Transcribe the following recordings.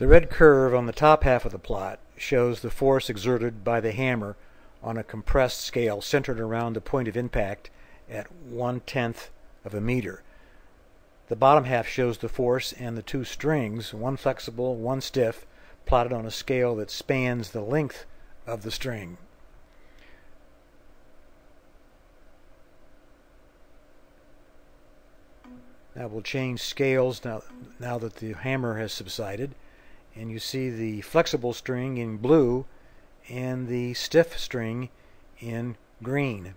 The red curve on the top half of the plot shows the force exerted by the hammer on a compressed scale centered around the point of impact at one tenth of a meter. The bottom half shows the force and the two strings, one flexible, one stiff, plotted on a scale that spans the length of the string. Now we'll change scales now, now that the hammer has subsided and you see the flexible string in blue and the stiff string in green.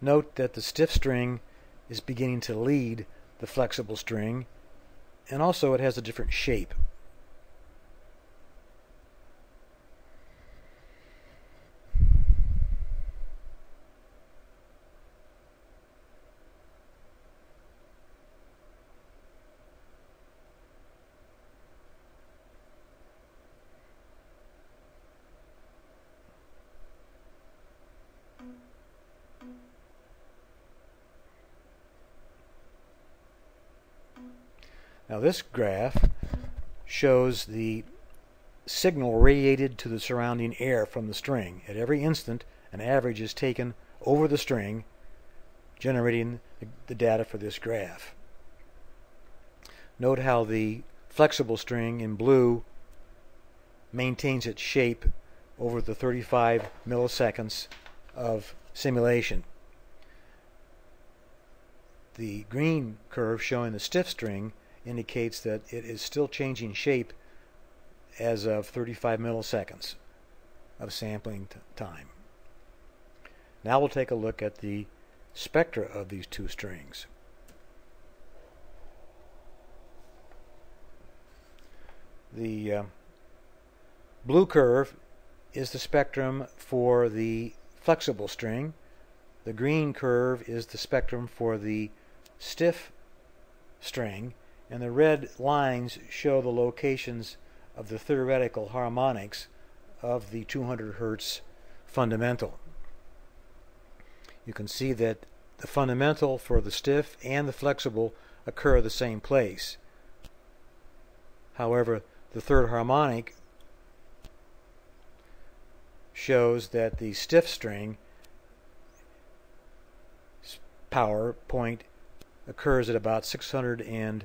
Note that the stiff string is beginning to lead the flexible string and also it has a different shape. Now this graph shows the signal radiated to the surrounding air from the string. At every instant, an average is taken over the string, generating the data for this graph. Note how the flexible string in blue maintains its shape over the 35 milliseconds of simulation. The green curve showing the stiff string indicates that it is still changing shape as of 35 milliseconds of sampling time. Now we'll take a look at the spectra of these two strings. The uh, blue curve is the spectrum for the flexible string. The green curve is the spectrum for the stiff string and the red lines show the locations of the theoretical harmonics of the 200 Hertz fundamental. You can see that the fundamental for the stiff and the flexible occur at the same place. However, the third harmonic shows that the stiff string power point occurs at about 600 and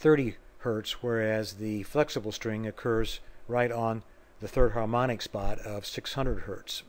30 hertz, whereas the flexible string occurs right on the third harmonic spot of 600 hertz.